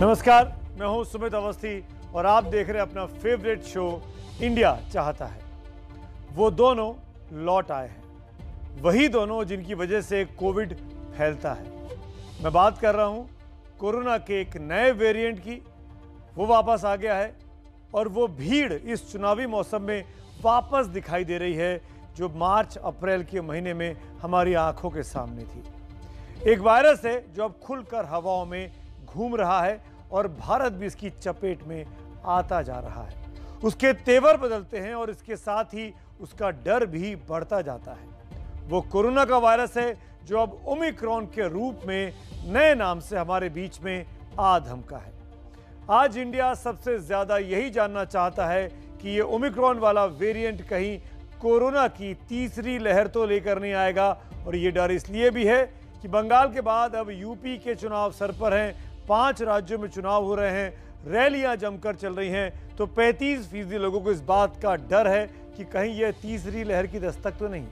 नमस्कार, मैं हूँ सुमित अवस्थी और आप देख रहे हैं अपना फेवरेट शो इंडिया चाहता है। वो दोनों लौट आए हैं। वही दोनों जिनकी वजह से कोविड फैलता है। मैं बात कर रहा हूँ, कोरोना के एक नए वेरिएंट की। वो वापस आ गया है और वो भीड़ इस चुनावी मौसम में वापस दिखाई दे रही है, जो मार्च, अप्रैल के महीने में हमारी आँखों के सामने थी। एक वायरस है जो अब खुलकर हवाओं में घूम रहा है और भारत भी इसकी चपेट में आता जा रहा है। उसके तेवर बदलते हैं और इसके साथ ही उसका डर भी बढ़ता जाता है। वो कोरोना का वायरस है, जो अब ओमिक्रॉन के रूप में नए नाम से हमारे बीच में आ धमका है। आज इंडिया सबसे ज़्यादा यही जानना चाहता है कि ये ओमिक्रॉन वाला वेरिएंट कहीं कोरोना की तीसरी लहर तो लेकर नहीं आएगा, और ये डर इसलिए भी है कि बंगाल के बाद अब यूपी के चुनाव सर पर हैं पाँच राज्यों में चुनाव हो रहे हैं, रैलियाँ जमकर चल रही हैं तो 35 फ़ीसदी लोगों को इस बात का डर है कि कहीं यह तीसरी लहर की दस्तक तो नहीं।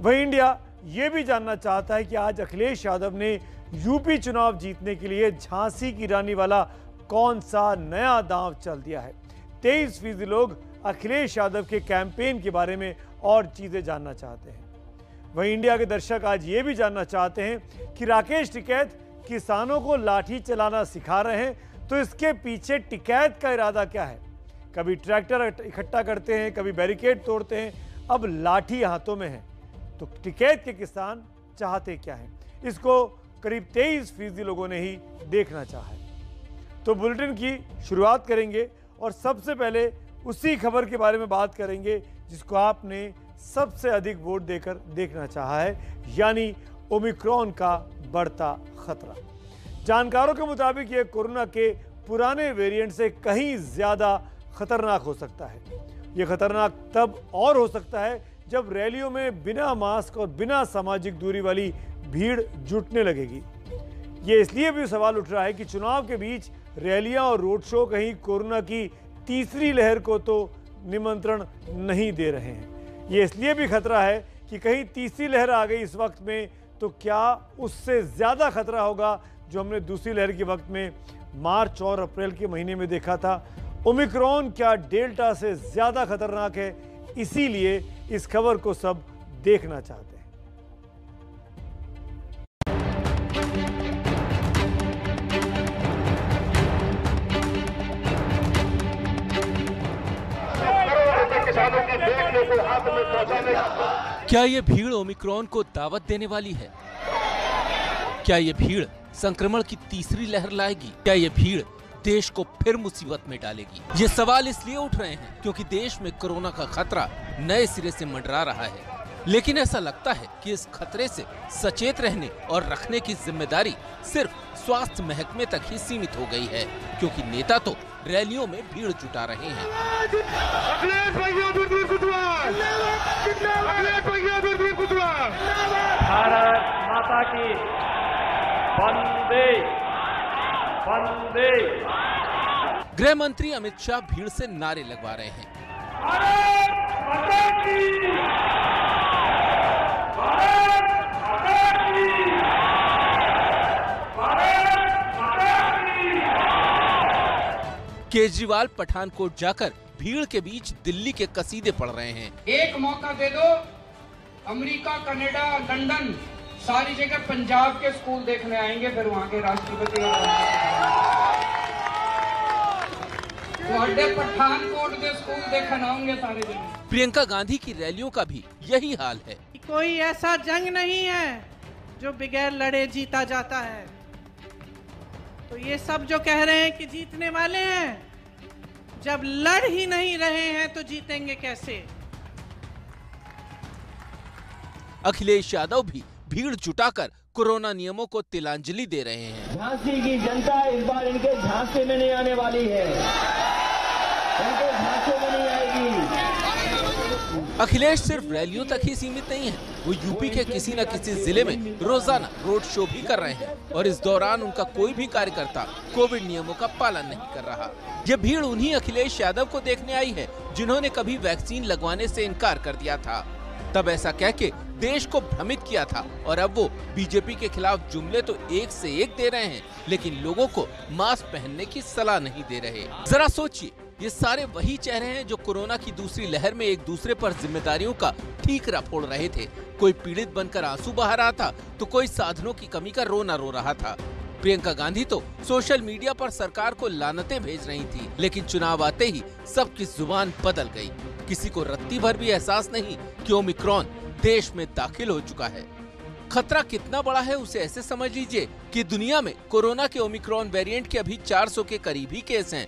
वही इंडिया ये भी जानना चाहता है कि आज अखिलेश यादव ने यूपी चुनाव जीतने के लिए झांसी की रानी वाला कौन सा नया दांव चल दिया है? तेईस फ़ीसदी लोग अखिलेश यादव के कैंपेन के बारे में और चीज़ें जानना चाहते हैं। वहीं इंडिया के दर्शक आज ये भी जानना चाहते हैं कि राकेश टिकैत किसानों को लाठी चलाना सिखा रहे हैं तो इसके पीछे टिकैत का इरादा क्या है? कभी ट्रैक्टर इकट्ठा करते हैं, कभी बैरिकेड तोड़ते हैं, अब लाठी हाथों में है। तो टिकैत के किसान चाहते क्या है? इसको करीब तेईस फ़ीसदी लोगों ने ही देखना चाहा है। तो बुलेटिन की शुरुआत करेंगे और सबसे पहले उसी खबर के बारे में बात करेंगे, जिसको आपने सबसे अधिक वोट देकर देखना चाहा है, यानी ओमिक्रॉन का बढ़ता खतरा। जानकारों के मुताबिक ये कोरोना के पुराने वेरिएंट से कहीं ज़्यादा खतरनाक हो सकता है। ये खतरनाक तब और हो सकता है जब रैलियों में बिना मास्क और बिना सामाजिक दूरी वाली भीड़ जुटने लगेगी। ये इसलिए भी सवाल उठ रहा है कि चुनाव के बीच रैलियाँ और रोड शो कहीं कोरोना की तीसरी लहर को तो निमंत्रण नहीं दे रहे हैं। ये इसलिए भी खतरा है कि कहीं तीसरी लहर आ गई इस वक्त में तो क्या उससे ज़्यादा खतरा होगा जो हमने दूसरी लहर के वक्त में मार्च और अप्रैल के महीने में देखा था? ओमिक्रॉन क्या डेल्टा से ज़्यादा खतरनाक है? इसीलिए इस खबर को सब देखना चाहते क्या ये भीड़ ओमिक्रॉन को दावत देने वाली है? क्या ये भीड़ संक्रमण की तीसरी लहर लाएगी? क्या ये भीड़ देश को फिर मुसीबत में डालेगी? ये सवाल इसलिए उठ रहे हैं क्योंकि देश में कोरोना का खतरा नए सिरे से मंडरा रहा है। लेकिन ऐसा लगता है कि इस खतरे से सचेत रहने और रखने की ज़िम्मेदारी सिर्फ़ स्वास्थ्य महकमे तक ही सीमित हो गई है, क्योंकि नेता तो रैलियों में भीड़ जुटा रहे हैं अखिलेश भैया दूर दूर कुतवाल अखिलेश भैया दूर दूर कुतवाल भारत माता की वंदे। वंदे। गृह मंत्री अमित शाह भीड़ से नारे लगवा रहे हैं। भारत माता की। भारत माता की। भारत माता की। केजरीवाल पठानकोट जाकर भीड़ के बीच दिल्ली के कसीदे पढ़ रहे हैं। एक मौका दे दो अमेरिका कनाडा लंदन। सारी जगह पंजाब के स्कूल देखने आएँगे फिर वहाँ के राष्ट्रपति पठानकोट के स्कूल देखने आऊँगे सारी जगह प्रियंका गांधी की रैलियों का भी यही हाल है। कोई ऐसा जंग नहीं है जो बगैर लड़े जीता जाता है। तो ये सब जो कह रहे हैं कि जीतने वाले हैं जब लड़ ही नहीं रहे हैं तो जीतेंगे कैसे? अखिलेश यादव भी भीड़ जुटाकर कोरोना नियमों को तिलांजलि दे रहे हैं। झांसी की जनता इस बार इनके झांसे में नहीं आने वाली है। इनके झांसे में नहीं आएगी। अखिलेश सिर्फ़ रैलियों तक ही सीमित नहीं है वो यूपी के किसी न किसी ज़िले में रोज़ाना रोड शो भी कर रहे हैं और इस दौरान उनका कोई भी कार्यकर्ता कोविड नियमों का पालन नहीं कर रहा। ये भीड़ उन्हीं अखिलेश यादव को देखने आई है जिन्होंने कभी वैक्सीन लगवाने से इनकार कर दिया था। तब ऐसा कह के देश को भ्रमित किया था। और अब वो बीजेपी के खिलाफ जुमले तो एक से एक दे रहे हैं, लेकिन लोगों को मास्क पहनने की सलाह नहीं दे रहे। जरा सोचिए, ये सारे वही चेहरे हैं जो कोरोना की दूसरी लहर में एक दूसरे पर जिम्मेदारियों का ठीकरा फोड़ रहे थे। कोई पीड़ित बनकर आँसू बहा रहा था तो कोई साधनों की कमी का रोना रो रहा था। प्रियंका गांधी तो सोशल मीडिया पर सरकार को लानतें भेज रही थी, लेकिन चुनाव आते ही सबकी ज़ुबान बदल गई। किसी को रत्ती भर भी एहसास नहीं कि ओमिक्रॉन देश में दाखिल हो चुका है। खतरा कितना बड़ा है उसे ऐसे समझ लीजिए कि दुनिया में कोरोना के ओमिक्रॉन वेरिएंट के अभी 400 के करीब ही केस हैं।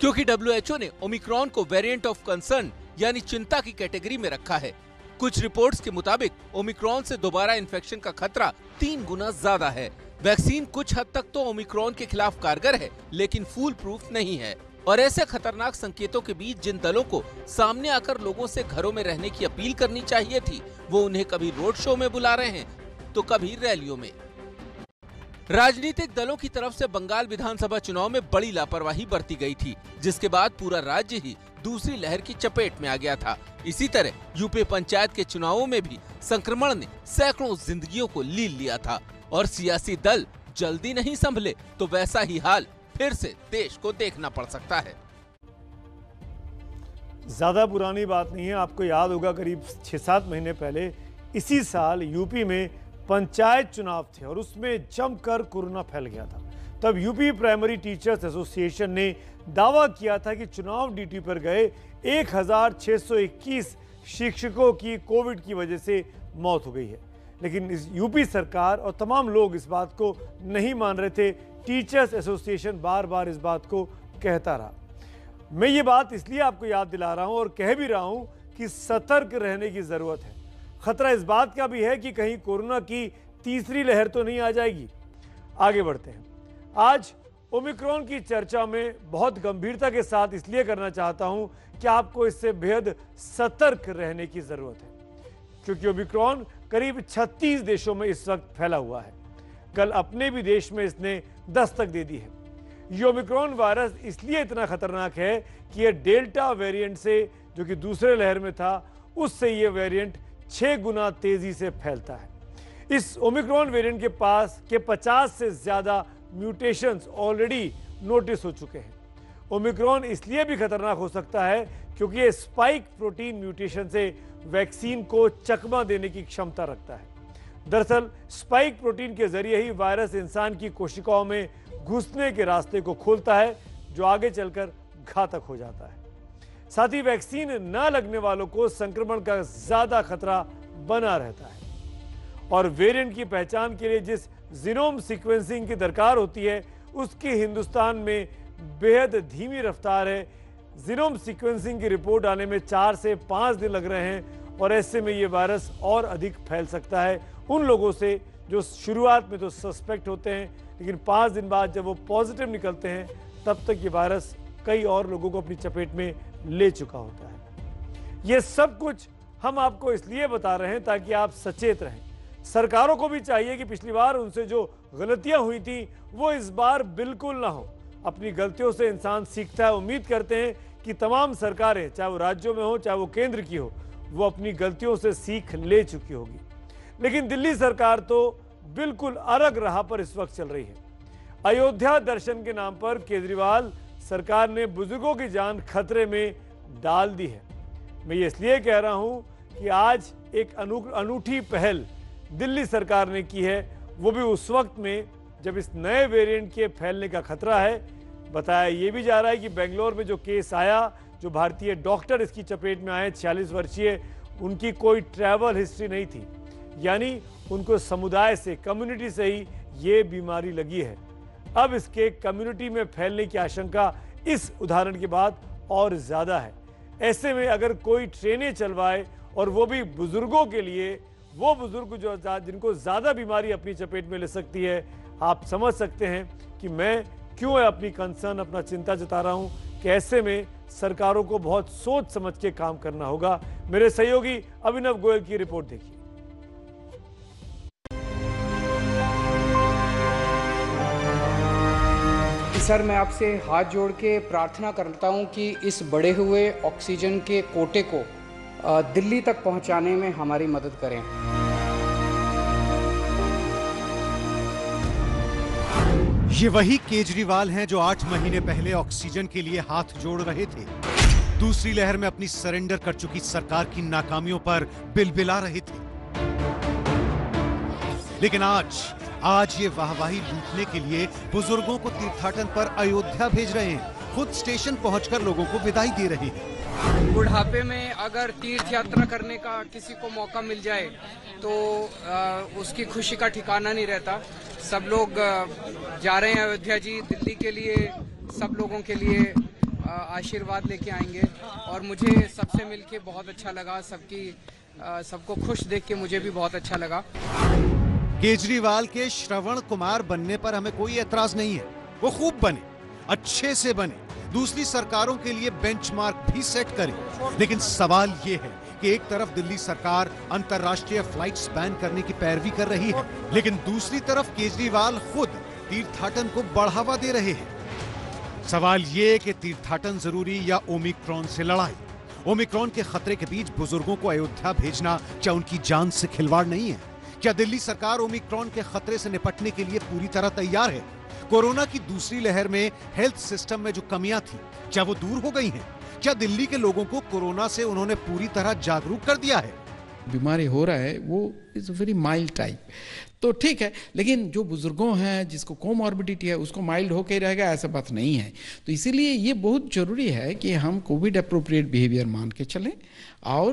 क्योंकि डब्ल्यूएचओ ने ओमिक्रॉन को वेरिएंट ऑफ़ कंसर्न यानी चिंता की कैटेगरी में रखा है। कुछ रिपोर्ट्स के मुताबिक ओमिक्रॉन से दोबारा इन्फेक्शन का खतरा तीन गुना ज़्यादा है। वैक्सीन कुछ हद तक तो ओमिक्रॉन के खिलाफ कारगर है, लेकिन फूल प्रूफ नहीं है। और ऐसे खतरनाक संकेतों के बीच जिन दलों को सामने आकर लोगों से घरों में रहने की अपील करनी चाहिए थी, वो उन्हें कभी रोड शो में बुला रहे हैं तो कभी रैलियों में। राजनीतिक दलों की तरफ़ से बंगाल विधानसभा चुनाव में बड़ी लापरवाही बरती गई थी, जिसके बाद पूरा राज्य ही दूसरी लहर की चपेट में आ गया था। इसी तरह यूपी पंचायत के चुनावों में भी संक्रमण ने सैकड़ों जिंदगियों को लील लिया था। और सियासी दल जल्दी नहीं संभले तो वैसा ही हाल फिर से देश को देखना पड़ सकता है। ज़्यादा पुरानी बात नहीं है, आपको याद होगा करीब छः सात महीने पहले इसी साल यूपी में पंचायत चुनाव थे और उसमें जमकर कोरोना फैल गया था। तब यूपी प्राइमरी टीचर्स एसोसिएशन ने दावा किया था कि चुनाव ड्यूटी पर गए 1621 शिक्षकों की कोविड की वजह से मौत हो गई है। लेकिन इस यूपी सरकार और तमाम लोग इस बात को नहीं मान रहे थे। टीचर्स एसोसिएशन बार बार इस बात को कहता रहा। मैं ये बात इसलिए आपको याद दिला रहा हूँ और कह भी रहा हूँ कि सतर्क रहने की ज़रूरत है। खतरा इस बात का भी है कि कहीं कोरोना की तीसरी लहर तो नहीं आ जाएगी। आगे बढ़ते हैं। आज ओमिक्रॉन की चर्चा में बहुत गंभीरता के साथ इसलिए करना चाहता हूँ कि आपको इससे बेहद सतर्क रहने की ज़रूरत है। क्योंकि ओमिक्रॉन करीब 36 देशों में इस वक्त फैला हुआ है। कल अपने भी देश में इसने दस्तक दे दी है। ये ओमिक्रॉन वायरस इसलिए इतना खतरनाक है कि यह डेल्टा वेरिएंट से, जो कि दूसरे लहर में था, उससे ये वेरिएंट छह गुना तेज़ी से फैलता है। इस ओमिक्रॉन वेरिएंट के पास के 50 से ज़्यादा म्यूटेशंस ऑलरेडी नोटिस हो चुके हैं। ओमिक्रॉन इसलिए भी खतरनाक हो सकता है, क्योंकि ये स्पाइक प्रोटीन म्यूटेशन से वैक्सीन को चकमा देने की क्षमता रखता है। दरअसल स्पाइक प्रोटीन के ज़रिए ही वायरस इंसान की कोशिकाओं में घुसने के रास्ते को खोलता है, जो आगे चलकर घातक हो जाता है। साथ ही वैक्सीन न लगने वालों को संक्रमण का ज़्यादा खतरा बना रहता है। और वेरिएंट की पहचान के लिए जिस जीनोम सीक्वेंसिंग की दरकार होती है, उसकी हिंदुस्तान में बेहद धीमी रफ्तार है जीनोम सीक्वेंसिंग की रिपोर्ट आने में चार से पाँच दिन लग रहे हैं और ऐसे में ये वायरस और अधिक फैल सकता है। उन लोगों से जो शुरुआत में तो सस्पेक्ट होते हैं, लेकिन पाँच दिन बाद जब वो पॉजिटिव निकलते हैं, तब तक ये वायरस कई और लोगों को अपनी चपेट में ले चुका होता है। ये सब कुछ हम आपको इसलिए बता रहे हैं ताकि आप सचेत रहें। सरकारों को भी चाहिए कि पिछली बार उनसे जो गलतियाँ हुई थी, वो इस बार बिल्कुल ना हो। अपनी गलतियों से इंसान सीखता है, उम्मीद करते हैं कि तमाम सरकारें, चाहे वो राज्यों में हो, चाहे वो केंद्र की हो, वो अपनी गलतियों से सीख ले चुकी होगी। लेकिन दिल्ली सरकार तो बिल्कुल अलग राह पर इस वक्त चल रही है। अयोध्या दर्शन के नाम पर केजरीवाल सरकार ने बुज़ुर्गों की जान खतरे में डाल दी है। मैं ये इसलिए कह रहा हूँ कि आज एक अनु, अनूठी पहल दिल्ली सरकार ने की है। वो भी उस वक्त में, जब इस नए वेरिएंट के फैलने का खतरा है बताया, ये भी जा रहा है कि बेंगलोर में जो केस आया, जो भारतीय डॉक्टर इसकी चपेट में आए, छियालीस वर्षीय, उनकी कोई ट्रैवल हिस्ट्री नहीं थी। यानी उनको समुदाय से, कम्युनिटी से ही ये बीमारी लगी है। अब इसके कम्युनिटी में फैलने की आशंका इस उदाहरण के बाद और ज़्यादा है। ऐसे में अगर कोई ट्रेनें चलवाए और वो भी बुज़ुर्गों के लिए, वो बुज़ुर्ग जो जिनको ज़्यादा बीमारी अपनी चपेट में ले सकती है, आप समझ सकते हैं कि मैं क्यों है अपनी कंसर्न अपना चिंता जता रहा हूँ? कि ऐसे में सरकारों को बहुत सोच समझ के काम करना होगा? मेरे सहयोगी अभिनव गोयल की रिपोर्ट देखिए। सर, मैं आपसे हाथ जोड़ के प्रार्थना करता हूँ कि इस बढ़े हुए ऑक्सीजन के कोटे को दिल्ली तक पहुँचाने में हमारी मदद करें। ये वही केजरीवाल हैं जो आठ महीने पहले ऑक्सीजन के लिए हाथ जोड़ रहे थे। दूसरी लहर में अपनी सरेंडर कर चुकी सरकार की नाकामियों पर बिलबिला रहे थे। लेकिन आज आज ये वाहवाही लूटने के लिए बुज़ुर्गों को तीर्थाटन पर अयोध्या भेज रहे हैं। खुद स्टेशन पहुंचकर लोगों को विदाई दे रहे हैं। बुढ़ापे में अगर तीर्थ यात्रा करने का किसी को मौका मिल जाए तो उसकी खुशी का ठिकाना नहीं रहता। सब लोग जा रहे हैं अयोध्या जी, दिल्ली के लिए, सब लोगों के लिए आशीर्वाद लेके आएँगे। और मुझे सबसे मिलके बहुत अच्छा लगा, सबकी सबको खुश देख के मुझे भी बहुत अच्छा लगा। केजरीवाल के श्रवण कुमार बनने पर हमें कोई एतराज़ नहीं है। वो खूब बने, अच्छे से बने। दूसरी सरकारों के लिए बेंचमार्क भी सेट करें। लेकिन सवाल ये है कि एक तरफ़ दिल्ली सरकार अंतर्राष्ट्रीय फ्लाइट्स बैन करने की पैरवी कर रही है, लेकिन दूसरी तरफ़ केजरीवाल खुद तीर्थाटन को बढ़ावा दे रहे हैं। सवाल ये कि तीर्थाटन ज़रूरी या ओमिक्रॉन से लड़ाई? ओमिक्रॉन के खतरे के बीच बुज़ुर्गों को अयोध्या भेजना क्या उनकी जान से खिलवाड़ नहीं है? क्या दिल्ली सरकार ओमिक्रॉन के खतरे से निपटने के लिए पूरी तरह तैयार है? कोरोना की दूसरी लहर में हेल्थ सिस्टम में जो कमियाँ थी क्या वो दूर हो गई हैं? क्या दिल्ली के लोगों को कोरोना से उन्होंने पूरी तरह जागरूक कर दिया है? बीमारी हो रहा है वो इज़ वेरी माइल्ड टाइप तो ठीक है लेकिन जो बुज़ुर्गों हैं जिसको कोमॉर्बिडिटी है उसको माइल्ड होकर ही रहेगा ऐसा बात नहीं है। तो इसीलिए ये बहुत ज़रूरी है कि हम कोविड अप्रोप्रिएट बिहेवियर मान के चलें और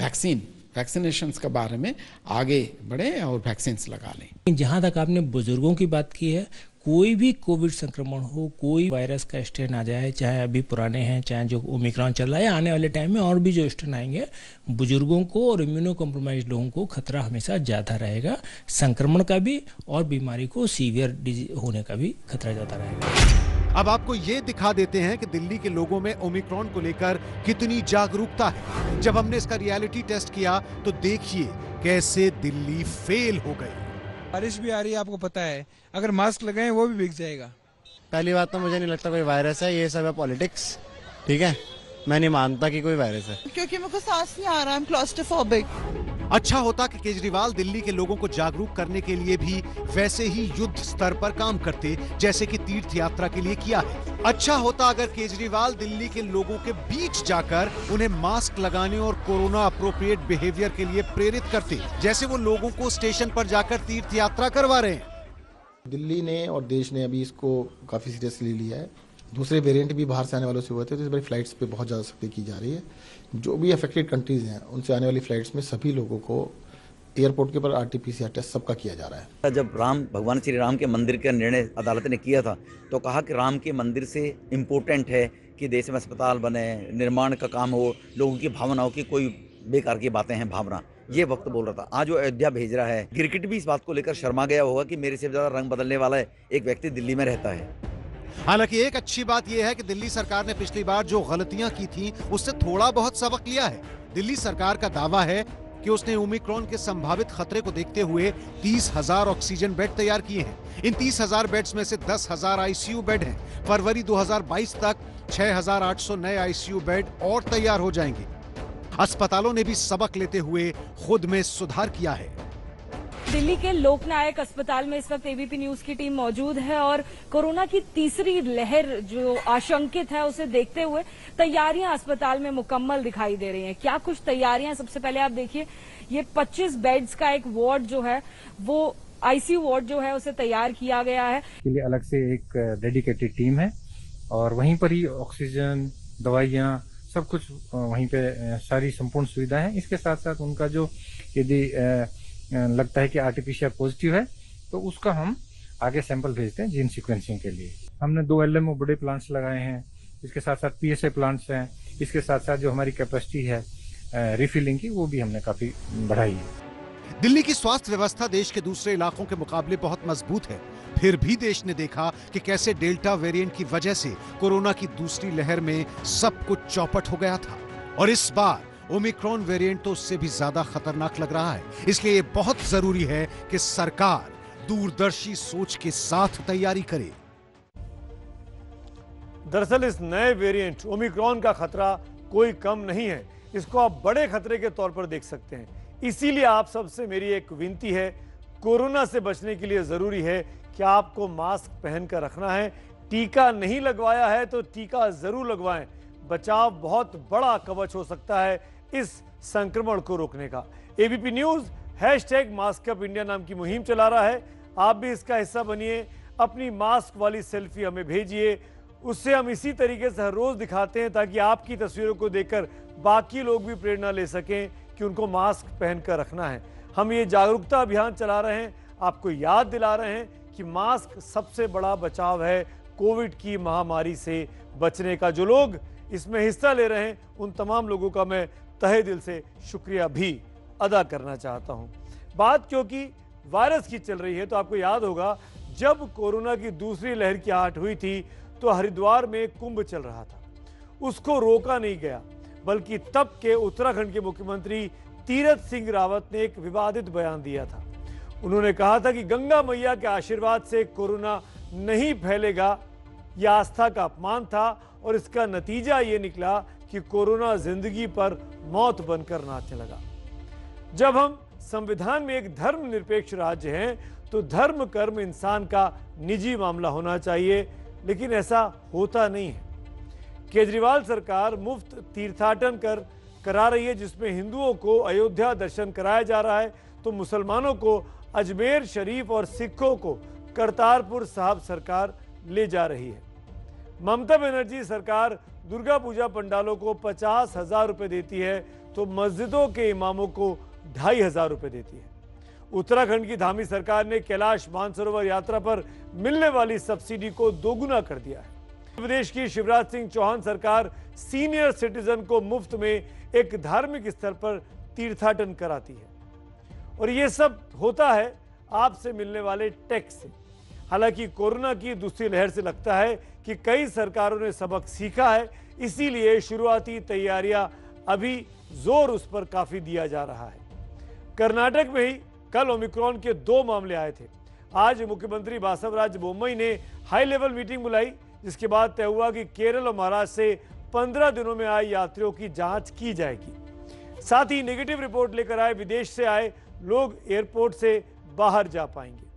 वैक्सीन वैक्सीनेशन के बारे में आगे बढ़े और वैक्सीन लगा लें। जहाँ तक आपने बुज़ुर्गों की बात की है कोई भी कोविड संक्रमण हो, कोई वायरस का स्ट्रेन आ जाए, चाहे अभी पुराने हैं, चाहे जो ओमिक्रॉन चल रहा है, आने वाले टाइम में और भी जो स्ट्रेन आएँगे, बुज़ुर्गों को और इम्यूनो कॉम्प्रोमाइज लोगों को खतरा हमेशा ज़्यादा रहेगा। संक्रमण का भी और बीमारी को सीवियर होने का भी खतरा ज़्यादा रहेगा। अब आपको ये दिखा देते हैं कि दिल्ली के लोगों में ओमिक्रॉन को लेकर कितनी जागरूकता है। जब हमने इसका रियलिटी टेस्ट किया तो देखिए कैसे दिल्ली फेल हो गई। बारिश भी आ रही है आपको पता है। अगर मास्क लगाए वो भी बिक जाएगा। पहली बात तो मुझे नहीं लगता कोई वायरस है ये सब है पॉलिटिक्स ठीक है? मैं नहीं मानता कि कोई वायरस है। क्योंकि मुझे सांस नहीं आ रहा है क्लॉस्ट्रोफोबिक अच्छा होता कि केजरीवाल दिल्ली के लोगों को जागरूक करने के लिए भी वैसे ही युद्ध स्तर पर काम करते, जैसे कि तीर्थ यात्रा के लिए किया है। अच्छा होता अगर केजरीवाल दिल्ली के लोगों के बीच जाकर उन्हें मास्क लगाने और कोरोना अप्रोप्रिएट बिहेवियर के लिए प्रेरित करते, जैसे वो लोगों को स्टेशन पर जाकर तीर्थ यात्रा करवा रहे हैं। दिल्ली ने और देश ने अभी इसको काफ़ी सीरियसली लिया है। दूसरे वेरिएंट भी बाहर से आने वालों से हुए थे तो इस बार फ्लाइट्स पे बहुत ज़्यादा सख्ती की जा रही है। जो भी अफेक्टेड कंट्रीज़ हैं, उनसे आने वाली फ्लाइट्स में सभी लोगों को एयरपोर्ट के ऊपर आर टी टेस्ट सबका किया जा रहा है। जब राम, भगवान श्री राम के मंदिर का निर्णय अदालत ने किया था तो कहा कि राम के मंदिर से इम्पोर्टेंट है कि देश में अस्पताल बने, निर्माण का काम हो, लोगों की भावना हो कि कोई बेकार की बातें हैं, भावना। ये वक्त बोल रहा था। आज वो अयोध्या भेज रहा है। क्रिकेट भी इस बात को लेकर शर्मा गया होगा कि मेरे से ज़्यादा रंग बदलने वाला है। एक व्यक्ति दिल्ली में रहता है। हालाँकि एक अच्छी बात यह है कि दिल्ली सरकार ने पिछली बार जो गलतियाँ की थी उससे थोड़ा बहुत सबक लिया है। दिल्ली सरकार का दावा है कि उसने ओमिक्रॉन के संभावित खतरे को देखते हुए तीस हज़ार ऑक्सीजन बेड तैयार किए हैं। इन तीस हज़ार बेड्स में से दस हज़ार आईसीयू बेड हैं। फरवरी 2022 तक 6,800 नए आईसीयू बेड और तैयार हो जाएँगे। अस्पतालों ने भी सबक लेते हुए खुद में सुधार किया है। दिल्ली के लोकनायक अस्पताल में इस वक्त एबीपी न्यूज़ की टीम मौजूद है और कोरोना की तीसरी लहर जो आशंकित है उसे देखते हुए तैयारियाँ अस्पताल में मुकम्मल दिखाई दे रही हैं। क्या कुछ तैयारियाँ? सबसे पहले आप देखिए, ये 25 बेड्स का एक वार्ड जो है, वो आईसीयू वार्ड जो है, उसे तैयार किया गया है। के लिए अलग से एक डेडिकेटेड टीम है और वहीं पर ही ऑक्सीजन दवाइयाँ, सब कुछ वहीं पे सारी संपूर्ण सुविधा है। इसके साथ साथ उनका जो यदि लगता है कि आर्टिफिशियल पॉजिटिव है तो उसका हम आगे सैंपल भेजते हैं जीन सीक्वेंसिंग के लिए। हमने दो एल बड़े प्लांट्स लगाए हैं, इसके साथ साथ पी प्लांट्स हैं, इसके साथ साथ जो हमारी कैपेसिटी है रिफिलिंग की, वो भी हमने काफ़ी बढ़ाई है। दिल्ली की स्वास्थ्य व्यवस्था देश के दूसरे इलाकों के मुकाबले बहुत मज़बूत है। फिर भी देश ने देखा कि कैसे डेल्टा वेरिएंट की वजह से कोरोना की दूसरी लहर में सब कुछ चौपट हो गया था। और इस बार ओमिक्रॉन वेरिएंट तो उससे भी ज़्यादा खतरनाक लग रहा है। इसलिए ये बहुत ज़रूरी है कि सरकार दूरदर्शी सोच के साथ तैयारी करे। दरअसल इस नए वेरिएंट, ओमिक्रॉन का खतरा कोई कम नहीं है। इसको आप बड़े खतरे के तौर पर देख सकते हैं। इसीलिए आप सबसे मेरी एक विनती है, कोरोना से बचने के लिए ज़रूरी है कि आपको मास्क पहनकर रखना है। टीका नहीं लगवाया है तो टीका ज़रूर लगवाएँ। बचाव बहुत बड़ा कवच हो सकता है। इस संक्रमण को रोकने का। ABP news hashtag mask up India नाम की मुहिम चला रहा है। आप भी इसका हिस्सा बनिए, अपनी मास्क वाली सेल्फी हमें भेजिए। उससे हम इसी तरीके से हर रोज दिखाते हैं ताकि आपकी तस्वीरों को देखकर बाकी लोग भी प्रेरणा ले सकें कि उनको मास्क पहनकर रखना है। हम ये जागरूकता अभियान चला रहे हैं। आपको याद दिला रहे हैं कि मास्क सबसे बड़ा बचाव है कोविड की महामारी से बचने का। जो लोग इसमें हिस्सा ले रहे हैं, उन तमाम लोगों का मैं तहे दिल से शुक्रिया भी अदा करना चाहता हूँ। बात क्योंकि वायरस की चल रही है तो आपको याद होगा, जब कोरोना की दूसरी लहर की आहट हुई थी तो हरिद्वार में कुंभ चल रहा था। उसको रोका नहीं गया, बल्कि तब के उत्तराखंड के मुख्यमंत्री तीरथ सिंह रावत ने एक विवादित बयान दिया था। उन्होंने कहा था कि गंगा मैया के आशीर्वाद से कोरोना नहीं फैलेगा यह आस्था का अपमान था और इसका नतीजा ये निकला कि कोरोना ज़िंदगी पर मौत बनकर नाचने लगा। जब हम संविधान में एक धर्म निरपेक्ष राज्य हैं तो धर्म कर्म इंसान का निजी मामला होना चाहिए, लेकिन ऐसा होता नहीं है। केजरीवाल सरकार मुफ़्त तीर्थाटन कर, करा रही है, जिसमें हिंदुओं को अयोध्या दर्शन कराया जा रहा है तो मुसलमानों को, अजमेर शरीफ और सिखों को करतारपुर साहब सरकार ले जा रही है। ममता बनर्जी सरकार दुर्गा पूजा पंडालों को पचास हज़ार रुपए देती है तो मस्जिदों के इमामों को ढाई हज़ार रुपए देती है। उत्तराखंड की धामी सरकार ने कैलाश मानसरोवर यात्रा पर मिलने वाली सब्सिडी को दोगुना कर दिया है। प्रदेश की शिवराज सिंह चौहान सरकार सीनियर सिटीजन को मुफ़्त में एक धार्मिक स्थल पर तीर्थाटन कराती है। और ये सब होता है आपसे मिलने वाले टैक्स से। हालाँकि कोरोना की दूसरी लहर से लगता है कि कई सरकारों ने सबक सीखा है, इसीलिए शुरुआती तैयारियाँ अभी ज़ोर उस पर काफ़ी दिया जा रहा है। कर्नाटक में ही कल ओमिक्रॉन के दो मामले आए थे। आज मुख्यमंत्री बासवराज बोम्मई ने हाई लेवल मीटिंग बुलाई, जिसके बाद तय हुआ कि केरल और महाराष्ट्र से पंद्रह दिनों में आए यात्रियों की जाँच की जाएगी। साथ ही नेगेटिव रिपोर्ट लेकर आए, विदेश से आए लोग एयरपोर्ट से बाहर जा पाएँगे।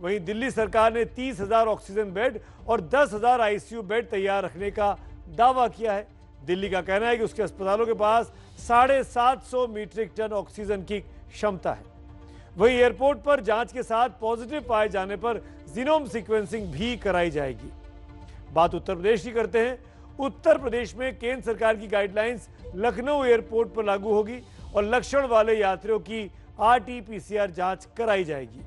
वहीं दिल्ली सरकार ने तीस हज़ार ऑक्सीजन बेड और दस हज़ार आईसीयू बेड तैयार रखने का दावा किया है। दिल्ली का कहना है कि उसके अस्पतालों के पास साढ़े सात सौ मीट्रिक टन ऑक्सीजन की क्षमता है। वहीं एयरपोर्ट पर जाँच के साथ पॉजिटिव पाए जाने पर जीनोम सीक्वेंसिंग भी कराई जाएगी। बात उत्तर प्रदेश की करते हैं। उत्तर प्रदेश में केंद्र सरकार की गाइडलाइंस लखनऊ एयरपोर्ट पर लागू होगी और लक्षण वाले यात्रियों की आरटीपीसीआर जाँच कराई जाएगी।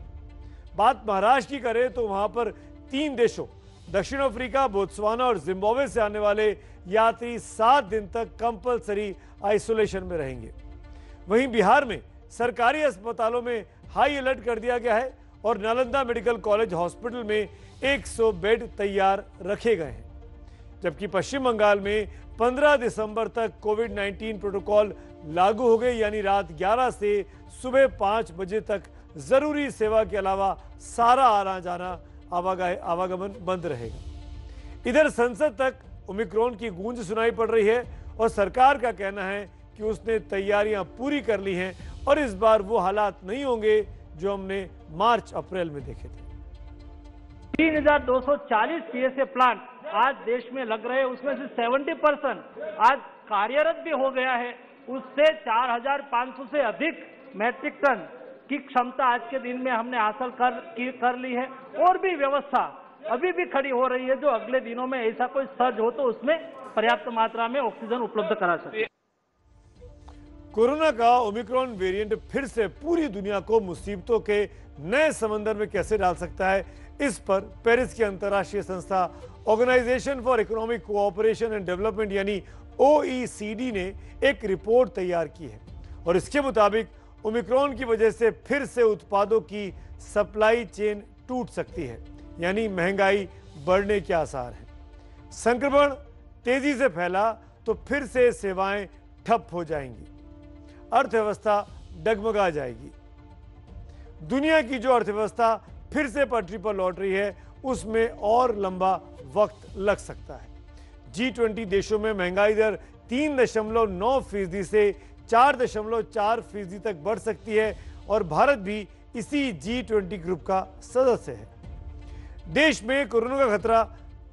बात महाराष्ट्र की करें तो वहाँ पर तीन देशों, दक्षिण अफ्रीका, बोत्सवाना और जिम्बाब्वे से आने वाले यात्री सात दिन तक कंपलसरी आइसोलेशन में रहेंगे। वहीं बिहार में सरकारी अस्पतालों में हाई अलर्ट कर दिया गया है और नालंदा मेडिकल कॉलेज हॉस्पिटल में 100 बेड तैयार रखे गए हैं। जबकि पश्चिम बंगाल में 15 दिसंबर तक कोविड 19 प्रोटोकॉल लागू हो गए यानी रात 11 से सुबह 5 बजे तक ज़रूरी सेवा के अलावा सारा आना जाना आवागमन बंद रहेगा। इधर संसद तक ओमिक्रॉन की गूंज सुनाई पड़ रही है और सरकार का कहना है कि उसने तैयारियाँ पूरी कर ली हैं और इस बार वो हालात नहीं होंगे जो हमने मार्च अप्रैल में देखे थे। तीन हज़ार दो सौ चालीस पीएसए प्लांट आज देश में लग रहे उसमें से 70 परसेंट आज कार्यरत भी हो गया है उससे 4,500 से अधिक मैट्रिक टन की क्षमता आज के दिन में हमने हासिल कर, की, कर ली है। और भी व्यवस्था अभी भी खड़ी हो रही है, जो अगले दिनों में ऐसा कोई सर्ज हो तो उसमें पर्याप्त मात्रा में ऑक्सीजन उपलब्ध करा सके कोरोना का ओमिक्रॉन वेरिएंट फिर से पूरी दुनिया को मुसीबतों के नए समंदर में कैसे डाल सकता है, इस पर पेरिस की अंतर्राष्ट्रीय संस्था organisation for economic cooperation and development यानी ओईसीडी ने एक रिपोर्ट तैयार की है। और इसके मुताबिक ओमिक्रॉन की वजह से फिर से उत्पादों की सप्लाई चेन टूट सकती है, यानी महँगाई बढ़ने के आसार हैं। संक्रमण तेज़ी से फैला तो फिर से सेवाएँ ठप हो जाएँगी। अर्थव्यवस्था डगमगा जाएगी। दुनिया की जो अर्थव्यवस्था फिर से पटरी पर लौट रही है, उसमें और लंबा वक्त लग सकता है। जी ट्वेंटी देशों में महँगाई दर तीन दशमलव नौ फ़ीसदी से चार दशमलव चार फ़ीसदी तक बढ़ सकती है और भारत भी इसी जी ट्वेंटी ग्रुप का सदस्य है। देश में कोरोना का खतरा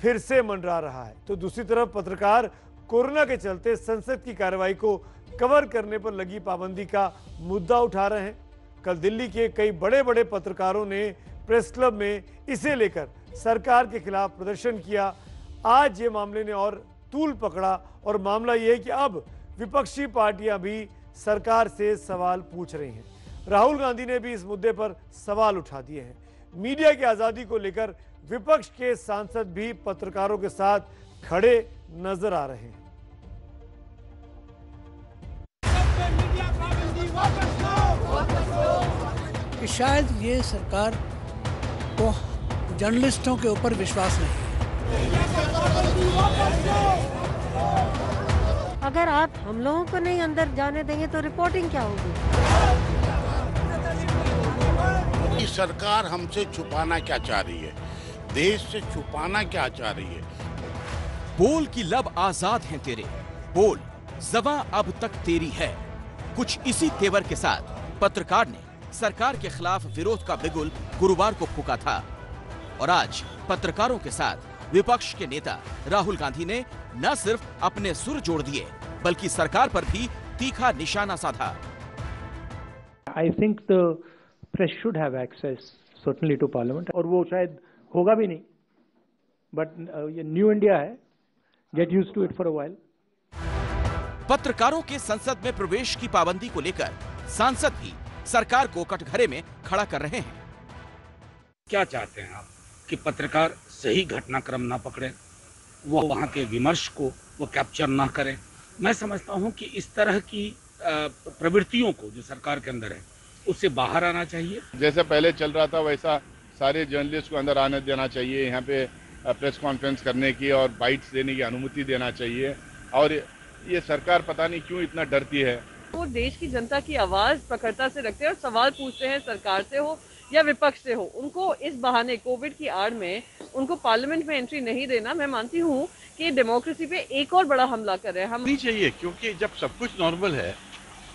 फिर से मंडरा रहा है। तो दूसरी तरफ़ पत्रकार कोरोना के चलते संसद की कार्रवाई को कवर करने पर लगी पाबंदी का मुद्दा उठा रहे हैं। कल दिल्ली के कई बड़े बड़े पत्रकारों ने प्रेस क्लब में इसे लेकर सरकार के खिलाफ प्रदर्शन किया। आज ये मामले ने और तूल पकड़ा और मामला ये है कि अब विपक्षी पार्टियाँ भी सरकार से सवाल पूछ रही हैं। राहुल गांधी ने भी इस मुद्दे पर सवाल उठा दिए हैं। मीडिया की आज़ादी को लेकर विपक्ष के सांसद भी पत्रकारों के साथ खड़े नज़र आ रहे हैं। शायद ये सरकार को जर्नलिस्टों के ऊपर विश्वास नहीं अगर आप हम लोगों को नहीं अंदर जाने देंगे तो रिपोर्टिंग क्या होगी? सरकार हमसे छुपाना क्या चाह रही है? देश से छुपाना क्या चाह रही है? बोल की लब आज़ाद हैं तेरे। बोल जबां अब तक तेरी है। कुछ इसी तेवर के साथ पत्रकार ने सरकार के खिलाफ विरोध का बिगुल गुरुवार को फूका था। और आज पत्रकारों के साथ विपक्ष के नेता राहुल गांधी ने न सिर्फ़ अपने सुर जोड़ दिए बल्कि सरकार पर भी तीखा निशाना साधा। I think the press should have access certainly to parliament और वो शायद होगा भी नहीं। बट ये न्यू इंडिया है get used to it for a while पत्रकारों के संसद में प्रवेश की पाबंदी को लेकर सांसद भी सरकार को कटघरे में खड़ा कर रहे हैं। क्या चाहते हैं आप कि पत्रकार सही घटनाक्रम ना पकड़े? वो वहाँ के विमर्श को वो कैप्चर ना करें। मैं समझता हूँ कि इस तरह की प्रवृत्तियों को जो सरकार के अंदर है उससे बाहर आना चाहिए। जैसे पहले चल रहा था वैसा सारे जर्नलिस्ट को अंदर आने देना चाहिए यहाँ पे प्रेस कॉन्फ्रेंस करने की और बाइट्स देने की अनुमति देना चाहिए। और ये सरकार पता नहीं क्यों इतना डरती है। वो देश की जनता की आवाज़ प्रखरता से रखते हैं और सवाल पूछते हैं सरकार से हो या विपक्ष से हो उनको इस बहाने कोविड की आड़ में उनको पार्लियामेंट में एंट्री नहीं देना मैं मानती हूँ कि डेमोक्रेसी पे एक और बड़ा हमला कर रहे हैं। हम नहीं चाहिए क्योंकि जब सब कुछ नॉर्मल है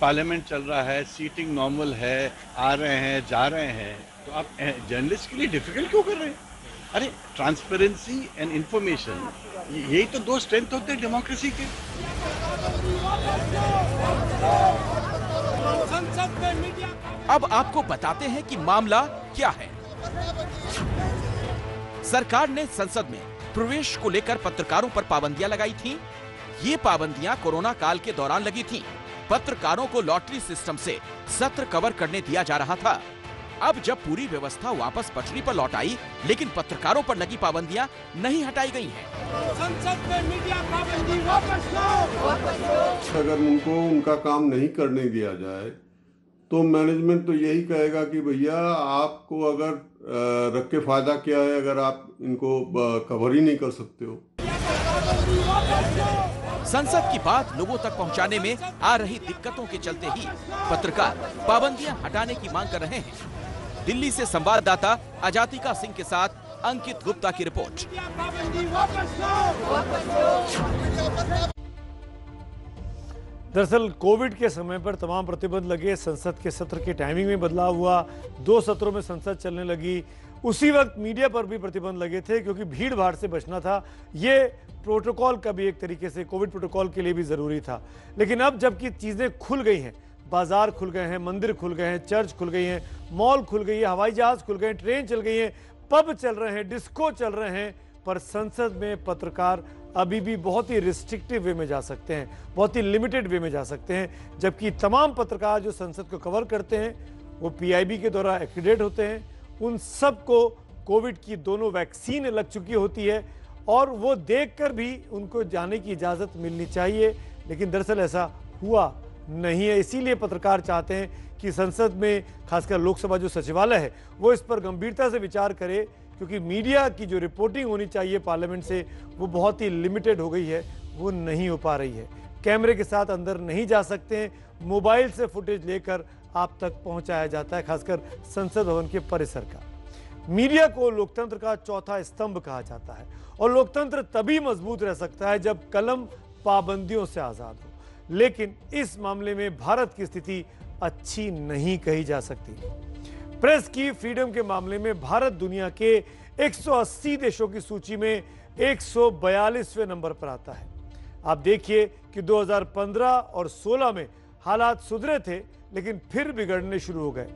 पार्लियामेंट चल रहा है सीटिंग नॉर्मल है आ रहे हैं जा रहे हैं तो आप जर्नलिस्ट के लिए डिफ़िकल्ट क्यों कर रहे हैं? अरे ट्रांसपेरेंसी एंड इंफॉर्मेशन यही तो दो स्ट्रेंथ होते हैं डेमोक्रेसी के। अब आपको बताते हैं कि मामला क्या है। सरकार ने संसद में प्रवेश को लेकर पत्रकारों पर पाबंदियाँ लगाई थी। ये पाबंदियाँ कोरोना काल के दौरान लगी थी। पत्रकारों को लॉटरी सिस्टम से सत्र कवर करने दिया जा रहा था। अब जब पूरी व्यवस्था वापस पटरी पर लौट आई लेकिन पत्रकारों पर लगी पाबंदियाँ नहीं हटाई गई हैं। संसद में मीडिया पाबंदी वापस लो अगर उनको उनका काम नहीं करने दिया जाए तो मैनेजमेंट तो यही कहेगा कि भैया, आपको अगर रख के फ़ायदा क्या है, अगर आप इनको कवर ही नहीं कर सकते हो। संसद की बात लोगों तक पहुँचाने में आ रही दिक्कतों के चलते ही पत्रकार पाबंदियाँ हटाने की मांग कर रहे हैं। दिल्ली से संवाददाता अजातिका सिंह के साथ अंकित गुप्ता की रिपोर्ट। दरअसल, कोविड के समय पर तमाम प्रतिबंध लगे। संसद के सत्र के टाइमिंग में बदलाव हुआ। दो सत्रों में संसद चलने लगी। उसी वक्त मीडिया पर भी प्रतिबंध लगे थे, क्योंकि भीड़ भाड़ से बचना था। ये प्रोटोकॉल का भी एक तरीके से, कोविड प्रोटोकॉल के लिए भी ज़रूरी था। लेकिन अब जबकि चीज़ें खुल गई हैं, बाज़ार खुल गए हैं, मंदिर खुल गए हैं चर्च खुल गई हैं मॉल खुल गई है, हवाई जहाज़ खुल गए हैं ट्रेन चल गई है पब चल रहे हैं डिस्को चल रहे हैं, पर संसद में पत्रकार अभी भी बहुत ही रिस्ट्रिक्टिव वे में जा सकते हैं, बहुत ही लिमिटेड वे में जा सकते हैं, जबकि तमाम पत्रकार जो संसद को कवर करते हैं, वो पीआईबी के द्वारा एक्रीडेट होते हैं। उन सबको कोविड की दोनों वैक्सीन लग चुकी होती है और वो देखकर भी उनको जाने की इजाज़त मिलनी चाहिए, लेकिन दरअसल ऐसा हुआ नहीं है। इसीलिए पत्रकार चाहते हैं कि संसद में, खासकर लोकसभा जो सचिवालय है, वो इस पर गंभीरता से विचार करे क्योंकि मीडिया की जो रिपोर्टिंग होनी चाहिए पार्लियामेंट से, वो बहुत ही लिमिटेड हो गई है, वो नहीं हो पा रही है। कैमरे के साथ अंदर नहीं जा सकते हैं, मोबाइल से फुटेज लेकर आप तक पहुँचाया जाता है, खासकर संसद भवन के परिसर का। मीडिया को लोकतंत्र का चौथा स्तंभ कहा जाता है, और लोकतंत्र तभी मज़बूत रह सकता है जब कलम पाबंदियों से आज़ाद हो। लेकिन इस मामले में भारत की स्थिति अच्छी नहीं कही जा सकती। प्रेस की फ्रीडम के मामले में भारत दुनिया के 180 देशों की सूची में 142वें नंबर पर आता है। आप देखिए कि 2015 और 16 में हालात सुधरे थे, लेकिन फिर बिगड़ने शुरू हो गए।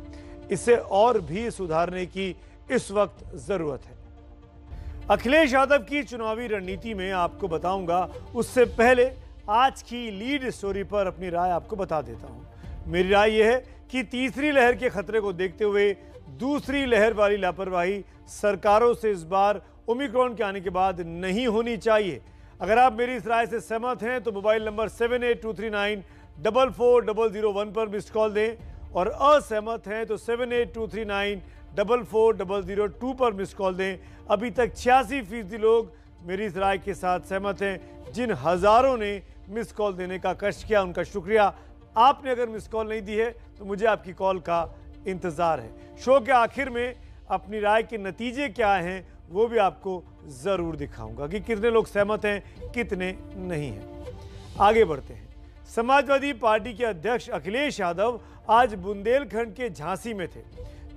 इसे और भी सुधारने की इस वक्त ज़रूरत है। अखिलेश यादव की चुनावी रणनीति में आपको बताऊँगा, उससे पहले आज की लीड स्टोरी पर अपनी राय आपको बता देता हूँ। मेरी राय यह है कि तीसरी लहर के खतरे को देखते हुए दूसरी लहर वाली लापरवाही सरकारों से इस बार ओमिक्रॉन के आने के बाद नहीं होनी चाहिए। अगर आप मेरी इस राय से सहमत हैं तो mobile number seven eight two three nine double four double zero one पर मिस्ड कॉल दें। और असहमत हैं तो seven eight two three nine double four double zero two पर मिस कॉल दें। अभी तक छियासी फ़ीसदी लोग मेरी इस राय के साथ सहमत हैं। जिन हज़ारों ने मिस कॉल देने का कष्ट किया, उनका शुक्रिया। आपने अगर मिस कॉल नहीं दी है तो मुझे आपकी कॉल का इंतज़ार है। शो के आखिर में अपनी राय के नतीजे क्या हैं, वो भी आपको ज़रूर दिखाऊँगा कि कितने लोग सहमत हैं, कितने नहीं हैं। आगे बढ़ते हैं। समाजवादी पार्टी के अध्यक्ष अखिलेश यादव आज बुंदेलखंड के झांसी में थे,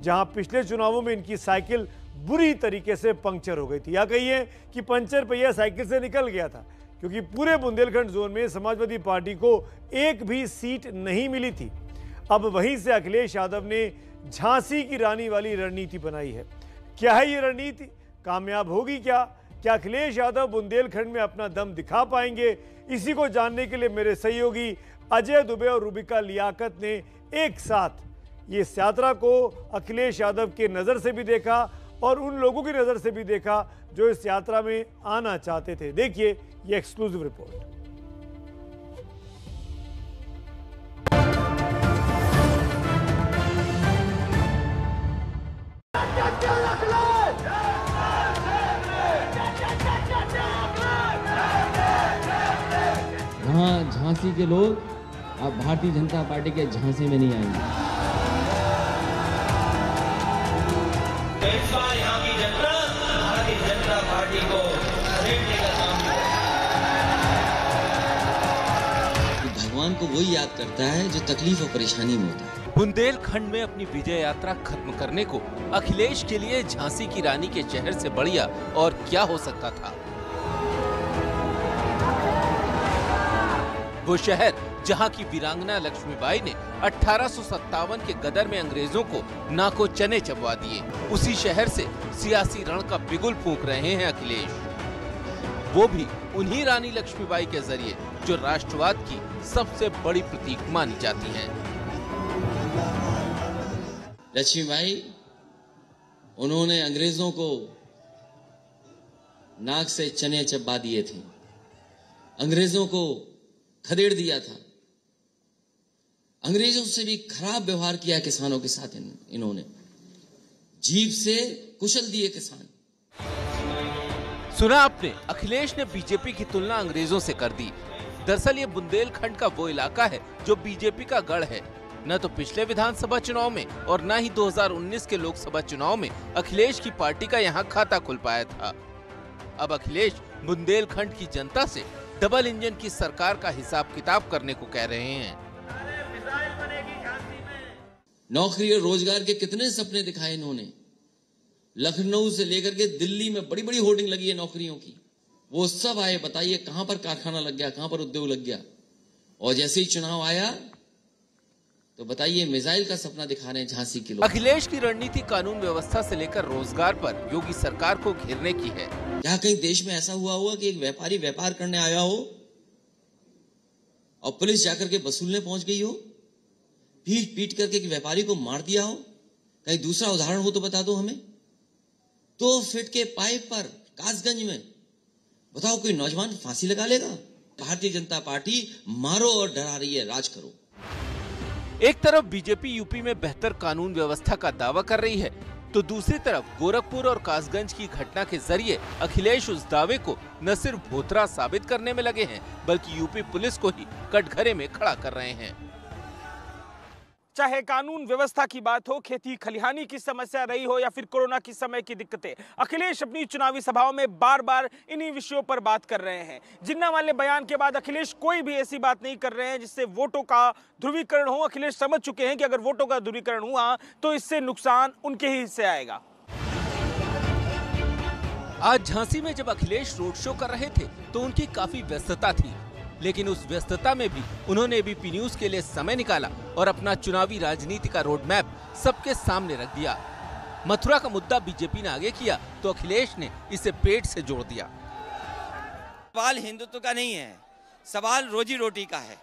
जहाँ पिछले चुनावों में इनकी साइकिल बुरी तरीके से पंक्चर हो गई थी। या कहिए कि पंचर पहिया साइकिल से निकल गया था। क्योंकि पूरे बुंदेलखंड जोन में समाजवादी पार्टी को एक भी सीट नहीं मिली थी। अब वहीं से अखिलेश यादव ने झांसी की रानी वाली रणनीति बनाई है। क्या है ये रणनीति? कामयाब होगी क्या? क्या अखिलेश यादव बुंदेलखंड में अपना दम दिखा पाएँगे? इसी को जानने के लिए मेरे सहयोगी अजय दुबे और रूबिका लियाकत ने एक साथ ये यात्रा को अखिलेश यादव के नज़र से भी देखा। और उन लोगों की नज़र से भी देखा जो इस यात्रा में आना चाहते थे। देखिए ये एक्सक्लूसिव रिपोर्ट झांसी के लोग अब भारतीय जनता पार्टी के झांसी में नहीं आएँगे भगवान को वही याद करता है जो तकलीफ़ और परेशानी में होता है। बुंदेलखंड में अपनी विजय यात्रा खत्म करने को अखिलेश के लिए झांसी की रानी के शहर से बढ़िया और क्या हो सकता था? वो शहर जहाँ की वीरांगना लक्ष्मीबाई ने अठारह के गदर में अंग्रेज़ों को नाको चने चबवा दिए। उसी शहर से सियासी रण का बिगुल फूंक रहे हैं अखिलेश। वो भी उन्हीं रानी लक्ष्मीबाई के ज़रिए, जो राष्ट्रवाद की सबसे बड़ी प्रतीक मानी जाती हैं। लक्ष्मीबाई, उन्होंने अंग्रेज़ों को नाक से चने चबा दिए थे। अंग्रेज़ों को खदेड़ दिया था। अंग्रेज़ों से भी खराब व्यवहार किया किसानों के साथ इन, इन्होंने। जीप से कुशल दिए किसान। सुना आपने? अखिलेश ने बीजेपी की तुलना अंग्रेज़ों से कर दी। दरअसल ये बुंदेलखंड का वो इलाका है जो बीजेपी का गढ़ है। न तो पिछले विधानसभा चुनाव में और न ही 2019 के लोकसभा चुनाव में अखिलेश की पार्टी का यहाँ खाता खुल पाया था। अब अखिलेश बुंदेलखंड की जनता से डबल इंजन की सरकार का हिसाब किताब करने को कह रहे हैं। नौकरी और रोज़गार के कितने सपने दिखाए इन्होंने। लखनऊ से लेकर के दिल्ली में बड़ी बड़ी होर्डिंग लगी है नौकरियों की। वो सब आए बताइए कहाँ पर कारखाना लग गया कहाँ पर उद्योग लग गया। और जैसे ही चुनाव आया तो बताइए मिसाइल का सपना दिखा रहे हैं झांसी के लोग। अखिलेश की रणनीति कानून व्यवस्था से लेकर रोज़गार पर योगी सरकार को घेरने की है। क्या कहीं देश में ऐसा हुआ हुआ कि एक व्यापारी व्यापार करने आया हो और पुलिस जाकर के वसूलने पहुँच गई हो पीट पीट करके एक व्यापारी को मार दिया हो, कहीं दूसरा उदाहरण हो तो बता दो हमें। दो फिट के पाइप पर, कासगंज में, बताओ कोई नौजवान फांसी लगा लेगा? भारतीय जनता पार्टी मारो और डरा रही है, राज करो। एक तरफ़ बीजेपी यूपी में बेहतर कानून व्यवस्था का दावा कर रही है तो दूसरी तरफ़ गोरखपुर और कासगंज की घटना के ज़रिए अखिलेश उस दावे को न सिर्फ़ भोतरा साबित करने में लगे हैं, बल्कि यूपी पुलिस को ही कटघरे में खड़ा कर रहे हैं। चाहे कानून व्यवस्था की बात हो, खेती खलिहानी की समस्या रही हो या फिर कोरोना की समय की दिक्कतें, अखिलेश अपनी चुनावी सभाओं में बार बार इन्हीं विषयों पर बात कर रहे हैं। जिन्ना वाले बयान के बाद अखिलेश कोई भी ऐसी बात नहीं कर रहे हैं जिससे वोटों का ध्रुवीकरण हो। अखिलेश समझ चुके हैं कि अगर वोटों का ध्रुवीकरण हुआ तो इससे नुकसान उनके ही हिस्से आएगा। आज झांसी में जब अखिलेश रोड शो कर रहे थे तो उनकी काफ़ी व्यस्तता थी। लेकिन उस व्यस्तता में भी उन्होंने एबीपी न्यूज़ के लिए समय निकाला और अपना चुनावी राजनीति का रोड मैप सबके सामने रख दिया। मथुरा का मुद्दा बीजेपी ने आगे किया तो अखिलेश ने इसे पेट से जोड़ दिया। सवाल हिंदुत्व का नहीं है, सवाल रोजी रोटी का है,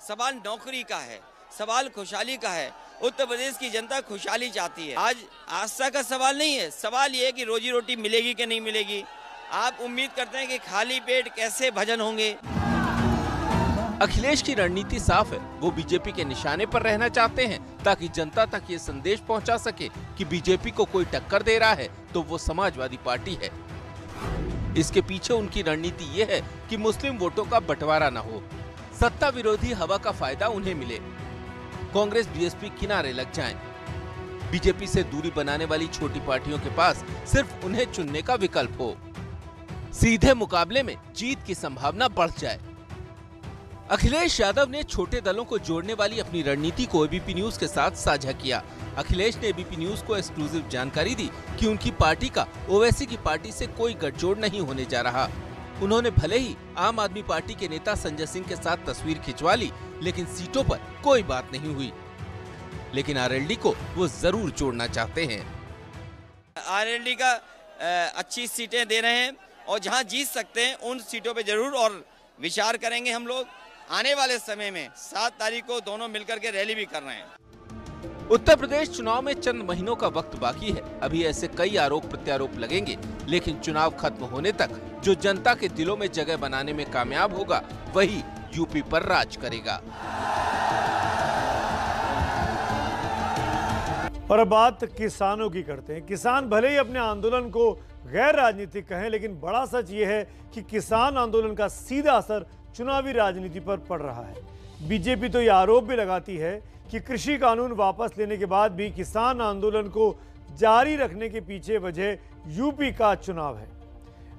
सवाल नौकरी का है, सवाल खुशहाली का है। उत्तर प्रदेश की जनता खुशहाली चाहती है। आज आस्था का सवाल नहीं है, सवाल ये है कि रोजी रोटी मिलेगी कि नहीं मिलेगी। आप उम्मीद करते हैं कि खाली पेट कैसे भजन होंगे? अखिलेश की रणनीति साफ़ है। वो बीजेपी के निशाने पर रहना चाहते हैं, ताकि जनता तक ये संदेश पहुँचा सके कि बीजेपी को कोई टक्कर दे रहा है तो वो समाजवादी पार्टी है। इसके पीछे उनकी रणनीति ये है कि मुस्लिम वोटों का बंटवारा न हो। सत्ता विरोधी हवा का फ़ायदा उन्हें मिले। कांग्रेस बीएसपी किनारे लग जाए। बीजेपी से दूरी बनाने वाली छोटी पार्टियों के पास सिर्फ़ उन्हें चुनने का विकल्प हो। सीधे मुकाबले में जीत की संभावना बढ़ जाए। अखिलेश यादव ने छोटे दलों को जोड़ने वाली अपनी रणनीति को एबीपी न्यूज़ के साथ साझा किया। अखिलेश ने एबीपी न्यूज़ को एक्सक्लूसिव जानकारी दी कि उनकी पार्टी का ओवैसी की पार्टी से कोई गठजोड़ नहीं होने जा रहा। उन्होंने भले ही आम आदमी पार्टी के नेता संजय सिंह के साथ तस्वीर खिंचवा ली, लेकिन सीटों पर कोई बात नहीं हुई। लेकिन आरएलडी को वो ज़रूर जोड़ना चाहते हैं। आरएलडी का अच्छी सीटें दे रहे हैं और जहाँ जीत सकते हैं, उन सीटों पे ज़रूर और विचार करेंगे हम लोग। आने वाले समय में सात तारीख को दोनों मिलकर के रैली भी कर रहे हैं। उत्तर प्रदेश चुनाव में चंद महीनों का वक्त बाकी है। अभी ऐसे कई आरोप प्रत्यारोप लगेंगे लेकिन चुनाव खत्म होने तक जो जनता के दिलों में जगह बनाने में कामयाब होगा वही यूपी पर राज करेगा। और अब बात किसानों की करते हैं। किसान भले ही अपने आंदोलन को गैर राजनीतिक कहें लेकिन बड़ा सच ये है कि किसान आंदोलन का सीधा असर चुनावी राजनीति पर पड़ रहा है। बीजेपी तो यह आरोप भी लगाती है कि कृषि कानून वापस लेने के बाद भी किसान आंदोलन को जारी रखने के पीछे वजह यूपी का चुनाव है।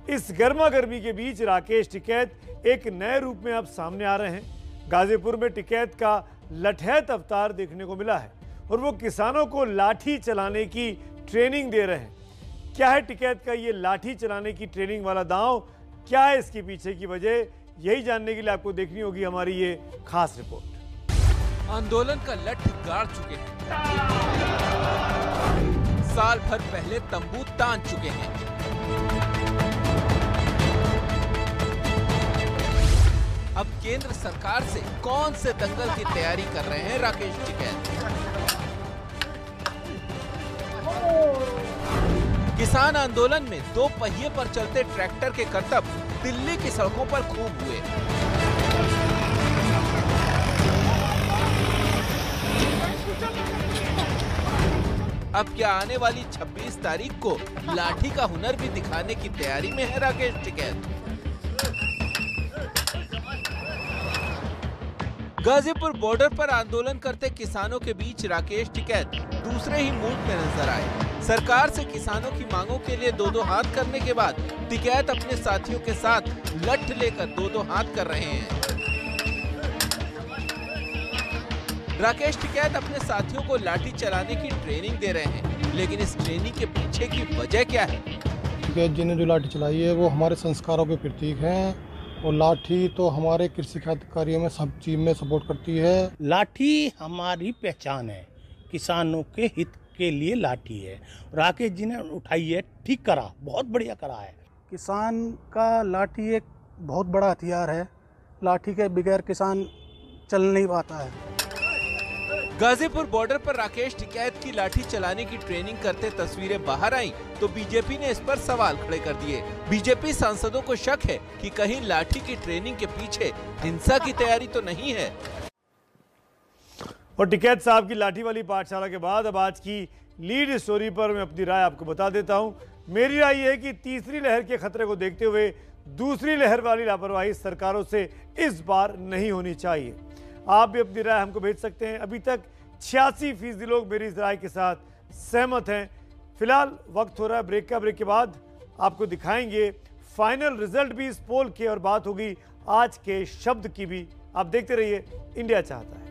इस गर्मा गर्मी के बीच राकेश टिकैत एक नए रूप में अब सामने आ रहे हैं। गाजीपुर में टिकैत का लठैत अवतार देखने को मिला है और वो किसानों को लाठी चलाने की ट्रेनिंग दे रहे हैं। क्या है टिकैत का ये लाठी चलाने की ट्रेनिंग वाला दांव? क्या है इसके पीछे की वजह? यही जानने के लिए आपको देखनी होगी हमारी ये खास रिपोर्ट। आंदोलन का लठ गाड़ चुके हैं। साल भर पहले तंबू तान चुके हैं। अब केंद्र सरकार से कौन से दंगल की तैयारी कर रहे हैं राकेश टिकैत किसान आंदोलन में दो पहिए पर चलते ट्रैक्टर के करतब दिल्ली की सड़कों पर खूब हुए। अब क्या आने वाली 26 तारीख को लाठी का हुनर भी दिखाने की तैयारी में है राकेश टिकैत? गाजीपुर बॉर्डर पर आंदोलन करते किसानों के बीच राकेश टिकैत दूसरे ही मूड में नज़र आए। सरकार से किसानों की मांगों के लिए दो दो हाथ करने के बाद टिकैत अपने साथियों के साथ लठ लेकर दो दो हाथ कर रहे हैं। राकेश टिकैत अपने साथियों को लाठी चलाने की ट्रेनिंग दे रहे हैं लेकिन इस ट्रेनिंग के पीछे की वजह क्या है? टिकैत जी ने जो लाठी चलाई है वो हमारे संस्कारों के प्रतीक हैं और लाठी तो हमारे कृषि खाद्य कार्यों में सब चीज़ में सपोर्ट करती है। लाठी हमारी पहचान है किसानों के हित के लिए लाठी है। राकेश जी ने उठाई है ठीक करा बहुत बढ़िया करा है। किसान का लाठी एक बहुत बड़ा हथियार है। लाठी के बगैर किसान चल नहीं पाता है। गाजीपुर बॉर्डर पर राकेश टिकैत की लाठी चलाने की ट्रेनिंग करते तस्वीरें बाहर आई तो बीजेपी ने इस पर सवाल खड़े कर दिए। बीजेपी सांसदों को शक है कि कहीं लाठी की ट्रेनिंग के पीछे हिंसा की तैयारी तो नहीं है। और टिकैत साहब की लाठी वाली पाठशाला के बाद अब आज की लीड स्टोरी पर मैं अपनी राय आपको बता देता हूँ। मेरी राय यह है कि तीसरी लहर के खतरे को देखते हुए दूसरी लहर वाली लापरवाही सरकारों से इस बार नहीं होनी चाहिए। आप भी अपनी राय हमको भेज सकते हैं। अभी तक छियासी फ़ीसदी लोग मेरी इस राय के साथ सहमत हैं। फ़िलहाल वक्त हो रहा है ब्रेक का। ब्रेक के बाद आपको दिखाएँगे फाइनल रिज़ल्ट भी इस पोल के और बात होगी। आज के शब्द की भी। आप देखते रहिए इंडिया चाहता है।